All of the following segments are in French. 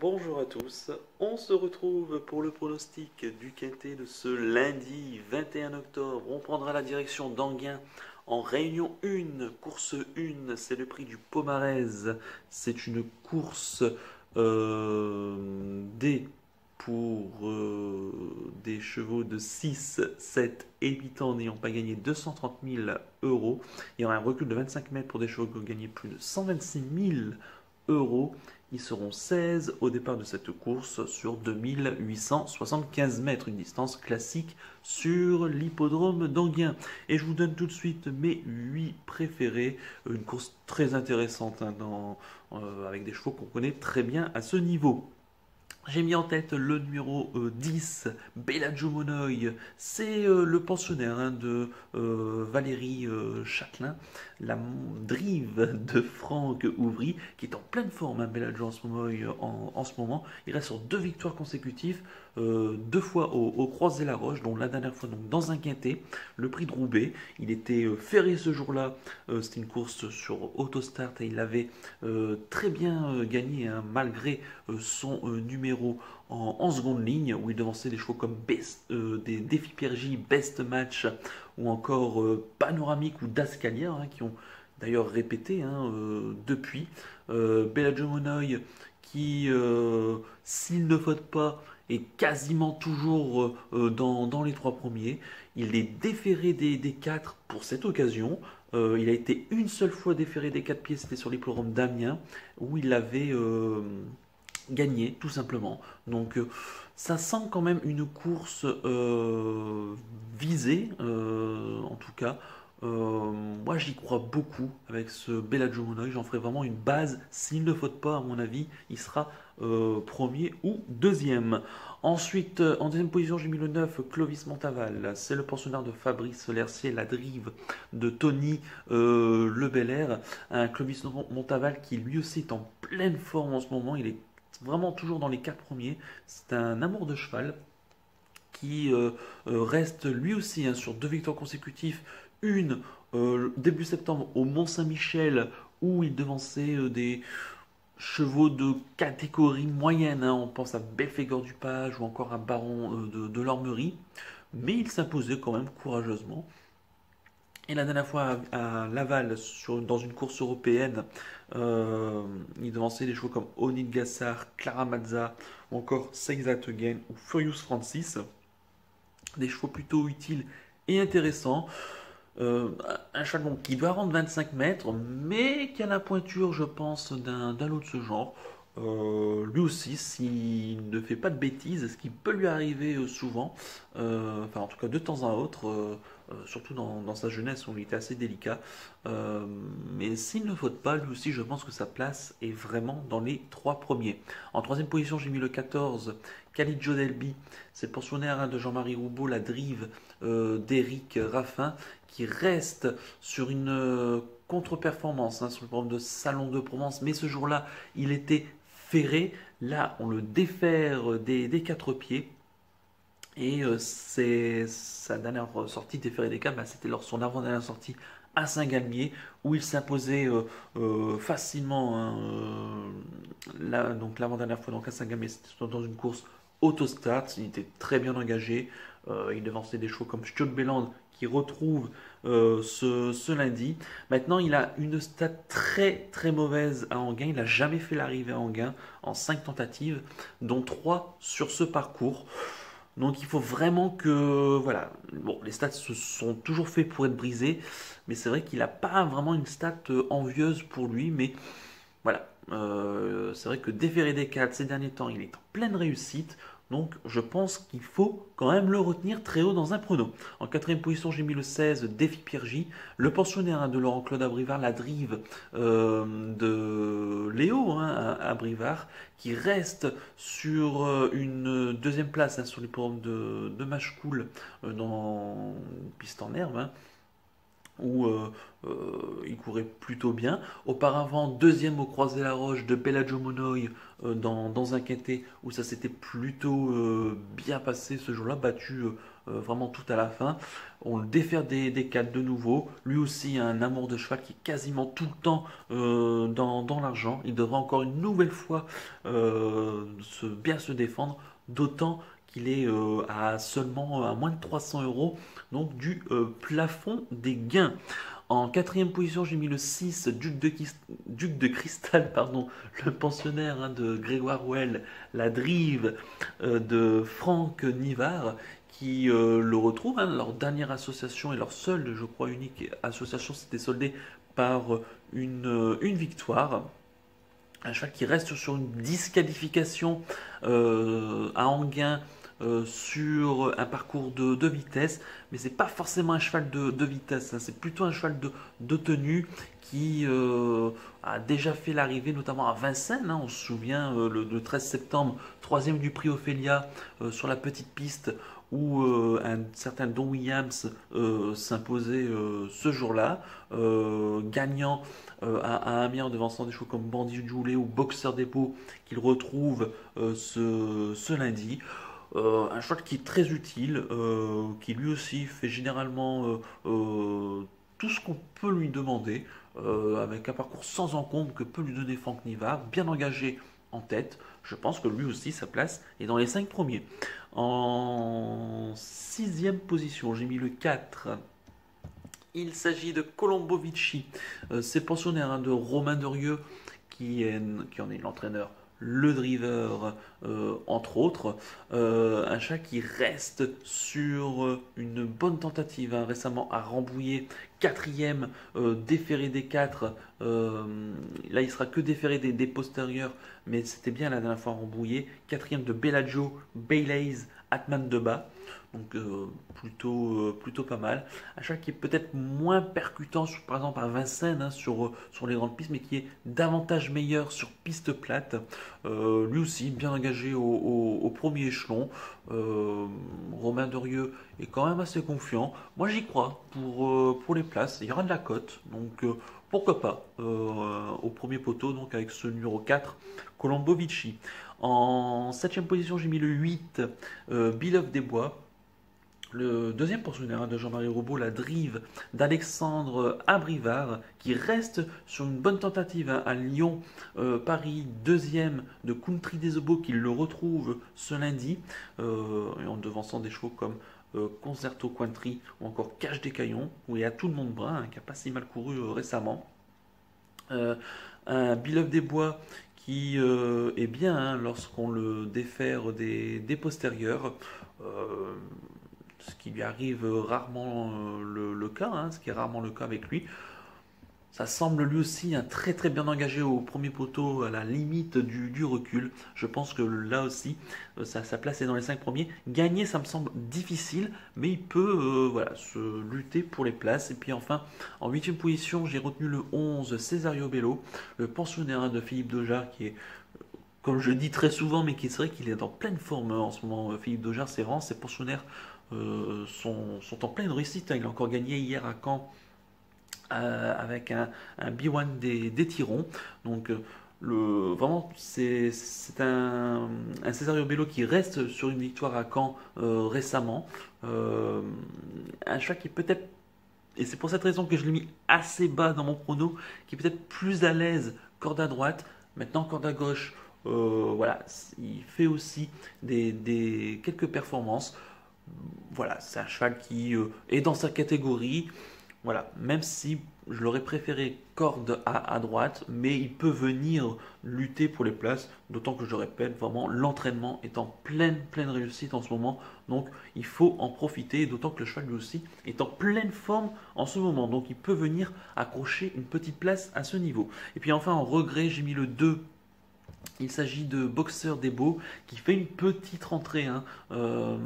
bonjour à tous. On se retrouve pour le pronostic du quintet de ce lundi 21 octobre. On prendra la direction d'Anguin en réunion 1, course 1, c'est le prix du Pomarez. C'est une course euh, D pour euh, des chevaux de 6, 7 et 8 ans n'ayant pas gagné 230 000 euros. Il y aura un recul de 25 mètres pour des chevaux qui ont gagné plus de 126 000 euros. Ils seront 16 au départ de cette course sur 2875 mètres, une distance classique sur l'hippodrome d'Anguin. Et je vous donne tout de suite mes 8 préférés. Une course très intéressante hein, euh, avec des chevaux qu'on connaît très bien à ce niveau. J'ai mis en tête le numéro 10, euh, Bellagio Monoï. C'est euh, le pensionnaire hein, de euh, Valérie Châtelain, la drive de Franck Ouvry, qui est en pleine forme, hein, Bellagio en, en, ce moment. Il reste sur deux victoires consécutives, deux fois au, au Croisé-la Roche, dont la dernière fois donc, dans un quintet, le prix de Roubaix. Il était ferré ce jour-là, c'était une course sur Autostart et il avait très bien gagné, hein, malgré son numéro en, seconde ligne, où il devançait des chevaux comme Best, euh, des Défi Best Match, ou encore euh, Panoramique ou Dascalia, hein, qui ont d'ailleurs répété hein, euh, depuis. Bellagio Monoï, qui, s'il ne vote pas, quasiment toujours dans, les trois premiers. Il est déféré des, quatre pour cette occasion. il a été une seule fois déféré des quatre pieds, c'était sur l'hippodrome d'Amiens, où il avait gagner, tout simplement. Donc euh, ça sent quand même une course euh, visée, euh, en tout cas. Moi j'y crois beaucoup avec ce Bellagio Monoï, j'en ferai vraiment une base. S'il ne faute pas, à mon avis, il sera premier ou deuxième. Ensuite, en deuxième position, j'ai mis le 9, Clovis Montaval. C'est le pensionnaire de Fabrice Lercier, la drive de Tony Le Bel Un Clovis Montaval qui lui aussi est en pleine forme en ce moment. Il est vraiment toujours dans les quatre premiers. C'est un amour de cheval qui euh, euh, reste lui aussi hein, sur deux victoires consécutives. Une euh, début septembre au Mont-Saint-Michel où il devançait des chevaux de catégorie moyenne. Hein. On pense à Belphégor du Page ou encore à Baron de, de l'Ormerie. Mais il s'imposait quand même courageusement. Et la dernière fois à, Laval, dans une course européenne, euh, il devançait des chevaux comme Onid Gassar, Clara Mazza, ou encore Sexat Again ou Furious Francis. Des chevaux plutôt utiles et intéressants. Euh, un cheval qui doit rendre 25 mètres, mais qui a la pointure, je pense, d'un lot de ce genre. Euh, lui aussi, s'il ne fait pas de bêtises, ce qui peut lui arriver souvent, enfin en tout cas de temps à autre, euh, surtout dans, sa jeunesse où il était assez délicat. Euh, mais s'il ne vote pas, lui aussi, je pense que sa place est vraiment dans les trois premiers. En troisième position, j'ai mis le 14, Khalid Jodelby. C'est pensionnaire de Jean-Marie Roubaud, la drive euh, d'Éric Raffin, qui reste sur une contre-performance hein, sur le programme de Salon de Provence. Mais ce jour-là, il était ferré. Là, on le défère des quatre pieds. Et euh, sa dernière sortie des des Câbles, bah, c'était lors de son avant-dernière sortie à Saint-Galmier, où il s'imposait euh, euh, facilement. Hein, donc l'avant-dernière fois à Saint-Galmier, c'était dans une course autostart. Il était très bien engagé. il devançait des chevaux comme Stuart Belland qui retrouve ce, ce, lundi. Maintenant, il a une stat très très mauvaise à Anguin. Il n'a jamais fait l'arrivée à Anguin en 5 tentatives, dont 3 sur ce parcours. Donc il faut vraiment que, voilà, bon, les stats se sont toujours faits pour être brisés, mais c'est vrai qu'il n'a pas vraiment une stat euh, envieuse pour lui, mais voilà, euh, c'est vrai que déféré des 4 ces derniers temps, il est en pleine réussite. Donc je pense qu'il faut quand même le retenir très haut dans un prono. En quatrième position, j'ai mis le 16, Défi Piergy, le pensionnaire hein, de Laurent-Claude Abrivard, la drive euh, de Léo hein, Abrivard, qui reste sur euh, une deuxième place hein, sur les programmes de, de dans piste en herbe. Où il courait plutôt bien. Auparavant, deuxième au croisé la roche de Bellagio Monoï dans, un quintet où ça s'était plutôt bien passé ce jour-là, battu vraiment tout à la fin. On le défère des, des de nouveau. Lui aussi un amour de cheval qui est quasiment tout le temps dans, l'argent. Il devra encore une nouvelle fois se, bien se défendre, d'autant qu'il est euh, à seulement à moins de 300 euros donc du euh, plafond des gains. En quatrième position, j'ai mis le 6, Duc de, Cristal, pardon, le pensionnaire hein, de Grégoire Well, la drive euh, de Franck Nivard, qui le retrouve. Hein, leur dernière association et leur seule, je crois, unique association s'était soldée par une victoire un cheval qui reste sur une disqualification à Anguin euh, sur un parcours de, vitesse, mais c'est pas forcément un cheval de, vitesse, hein. c'est plutôt un cheval de, tenue qui euh, a déjà fait l'arrivée notamment à Vincennes, hein. on se souvient euh, le, 13 septembre, troisième du prix Ophélia sur la petite piste où un certain Don Williams s'imposait ce jour-là, gagnant à, Amiens devant des chevaux comme Bandit Joulet ou Boxer Dépôt qu'il retrouve ce, lundi. Euh, un cheval qui est très utile, euh, qui lui aussi fait généralement euh, tout ce qu'on peut lui demander, avec un parcours sans encombre que peut lui donner Franck Nivard, bien engagé en tête. Je pense que lui aussi, sa place est dans les 5 premiers. En sixième position, j'ai mis le 4. Il s'agit de Colombo Vici. C'est pensionnaire hein, de Romain Derieux, qui en est l'entraîneur le driver, euh, entre autres. Euh, un chat qui reste sur une bonne tentative hein, récemment à Rambouillet, quatrième euh, déféré des quatre. là, il sera que déféré des, postérieurs, mais c'était bien la dernière fois à Rambouillet. Quatrième de Bellagio, Baylays, Atman de bas. Donc euh, plutôt, euh, plutôt pas mal. Un cheval qui est peut-être moins percutant, par exemple à Vincennes, hein, sur, euh, sur les grandes pistes, mais qui est davantage meilleur sur piste plate. lui aussi, bien engagé au, premier échelon. Romain Dorieux est quand même assez confiant. Moi j'y crois pour, pour les places. Il y aura de la cote, donc pourquoi pas au premier poteau, donc avec ce numéro 4, Colombo Vici. En septième position, j'ai mis le 8, euh, des Bois. Le deuxième pensionnaire de Jean-Marie Robot, la drive d'Alexandre Abrivard, qui reste sur une bonne tentative hein, à Lyon, euh, Paris, deuxième de Country des Obos, qui le retrouve ce lundi, euh, en devançant des chevaux comme Concerto Country ou encore Cache des Caillons, où il y a tout le monde brun, hein, qui n'a pas si mal couru récemment. un Bill des Bois qui euh, est bien hein, lorsqu'on le défère des, postérieurs, euh, ce qui lui arrive rarement euh, le, cas, hein, ce qui est rarement le cas avec lui. Ça semble lui aussi un très très bien engagé au premier poteau, à la limite du, recul. Je pense que là aussi, euh, sa place est dans les 5 premiers. Gagner, ça me semble difficile, mais il peut euh, voilà, se lutter pour les places. Et puis enfin, en 8 position, j'ai retenu le 11, Cesario Bello, le pensionnaire de Philippe Dojar, qui est comme je dis très souvent, mais qui est vrai qu'il est en pleine forme en ce moment. Philippe Dojar, c'est vraiment, ses pensionnaires euh, sont, sont, en pleine réussite. Il a encore gagné hier à Caen euh, avec un, un B1 des, tirons. Donc euh, le, vraiment, c'est un, un Cesario Bello qui reste sur une victoire à Caen euh, récemment. un choix qui peut-être, et c'est pour cette raison que je l'ai mis assez bas dans mon prono, qui est peut-être plus à l'aise corde à droite, maintenant corde à gauche. voilà, il fait aussi des, des quelques performances. Voilà, c'est un cheval qui est dans sa catégorie. Voilà, même si je l'aurais préféré corde à, à droite, mais il peut venir lutter pour les places, d'autant que je répète, vraiment, l'entraînement est en pleine, pleine réussite en ce moment, donc il faut en profiter, d'autant que le cheval lui aussi est en pleine forme en ce moment, donc il peut venir accrocher une petite place à ce niveau. Et puis enfin, en regret, j'ai mis le 2 il s'agit de Boxer Debo qui fait une petite rentrée, hein. euh,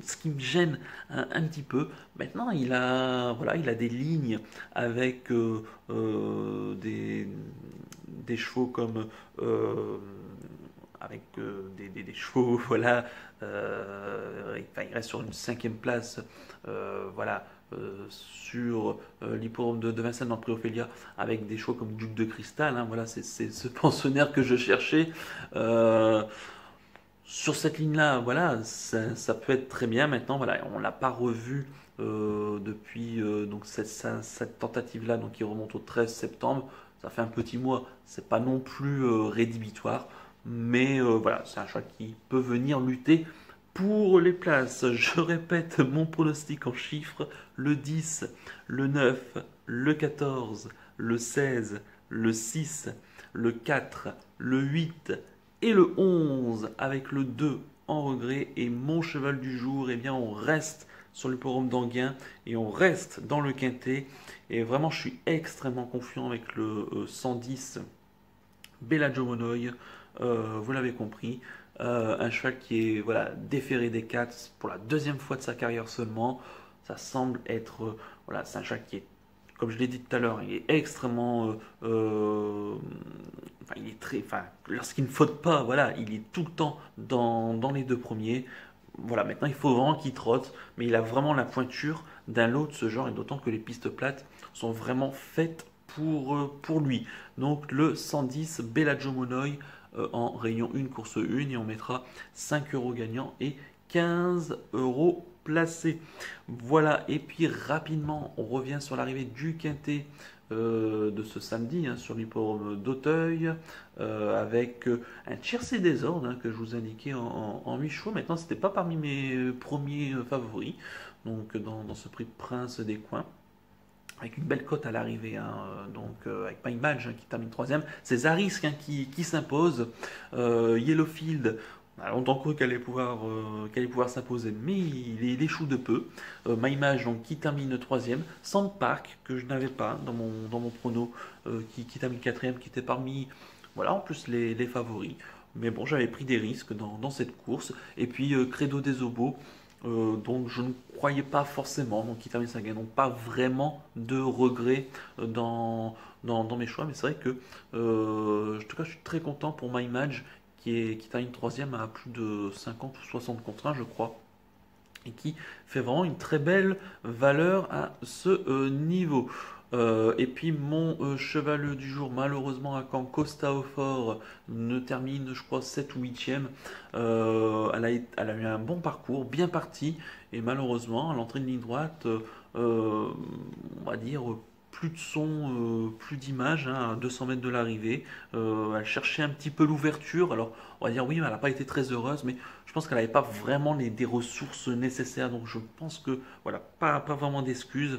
ce qui me gêne un, petit peu. Maintenant, il a, voilà, il a des lignes avec euh, euh, des, des, chevaux comme avec des, chevaux, voilà. il reste sur une cinquième place, voilà, sur l'hippodrome de, Vincennes dans prix avec des choix comme Duc de Cristal. Hein, voilà, c'est ce pensionnaire que je cherchais. sur cette ligne-là, voilà, ça, peut être très bien. Maintenant, voilà, on l'a pas revu depuis donc cette, tentative-là, donc qui remonte au 13 septembre ça fait un petit mois, c'est pas non plus euh, rédhibitoire, mais euh, voilà, c'est un choix qui peut venir lutter pour les places. Je répète mon pronostic en chiffres le 10, le 9, le 14, le 16, le 6, le 4, le 8 et le 11 avec le 2 en regret et mon cheval du jour, eh bien on reste sur le forum d'Anguin et on reste dans le quintet. Et vraiment, je suis extrêmement confiant avec le 110 euh, Bellagio Monoï. Euh, vous l'avez compris. Euh, un cheval qui est voilà, déféré des 4 pour la deuxième fois de sa carrière seulement. Ça semble être. voilà, c'est un cheval qui est, comme je l'ai dit tout à l'heure, il est extrêmement. enfin, il est très. Enfin, lorsqu'il ne faute pas, voilà, il est tout le temps dans, dans les deux premiers voilà, maintenant il faut vraiment qu'il trotte, mais il a vraiment la pointure d'un lot de ce genre, et d'autant que les pistes plates sont vraiment faites pour, euh, pour lui. Donc le 110 Bellagio Monoï euh, en réunion 1, course 1, et on mettra 5 euros gagnants et 15 euros placés. Voilà, et puis rapidement, on revient sur l'arrivée du quintet euh, de ce samedi hein, sur l'hippodrome d'Auteuil euh, avec euh, un tiercé désordre hein, que je vous indiquais en, en, 8 chevaux. Maintenant, c'était pas parmi mes premiers favoris, donc dans, ce prix Prince des Coins avec une belle cote à l'arrivée, hein, donc avec My Badge qui termine troisième. C'est Zarisk qui, qui s'impose. Yellowfield, on a longtemps cru qu'elle allait pouvoir, euh, pouvoir s'imposer, mais il, échoue de peu. Euh, My Image, donc, qui termine troisième. Sandpark, que je n'avais pas dans mon, dans mon prono, euh, qui, qui, termine quatrième, qui était parmi, voilà, en plus les, favoris. Mais bon, j'avais pris des risques dans, cette course. Et puis Credo des Obos, donc je ne croyais pas forcément, donc qui termine cinquième. Donc pas vraiment de regrets dans, dans, mes choix. Mais c'est vrai que, en tout cas, je suis très content pour My Image qui, est, qui termine troisième à plus de 50 ou 60 contre 1, je crois. Et qui fait vraiment une très belle valeur à ce euh, niveau. Euh, et puis mon euh, cheval du jour, malheureusement à quand Costa au fort ne termine, je crois, 7 ou 8e. elle, a, elle, a, eu un bon parcours, bien parti, et malheureusement, à l'entrée de ligne droite, on va dire plus de son, euh, plus d'image hein, à 200 mètres de l'arrivée. Euh, elle cherchait un petit peu l'ouverture. Alors, on va dire oui, mais elle n'a pas été très heureuse, mais je pense qu'elle n'avait pas vraiment les, des ressources nécessaires. Donc, je pense que, voilà, pas vraiment d'excuses.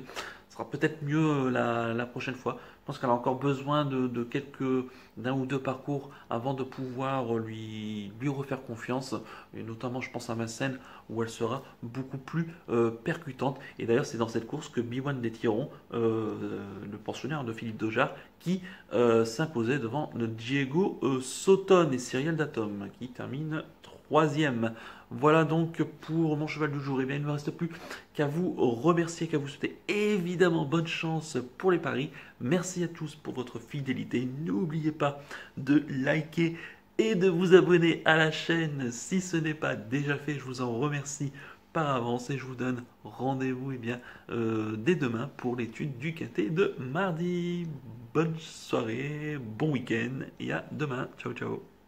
Ce sera peut-être mieux euh, la prochaine fois pense qu'elle a encore besoin de, quelques d'un ou deux parcours avant de pouvoir lui, lui refaire confiance. Et notamment, je pense à Vincennes où elle sera beaucoup plus euh, percutante. Et d'ailleurs, c'est dans cette course que Biwan Détiron, euh, le pensionnaire de Philippe Dojar, qui euh, s'imposait devant Diego Sauton et Cyril Datom, qui termine troisième. Voilà donc pour mon cheval du jour. Et eh bien, il ne me reste plus qu'à vous remercier, qu'à vous souhaiter évidemment bonne chance pour les paris. Merci à tous pour votre fidélité. N'oubliez pas de liker et de vous abonner à la chaîne si ce n'est pas déjà fait. Je vous en remercie par avance et je vous donne rendez-vous eh bien, euh, dès demain pour l'étude du quintet de mardi. Bonne soirée, bon week-end et à demain. Ciao ciao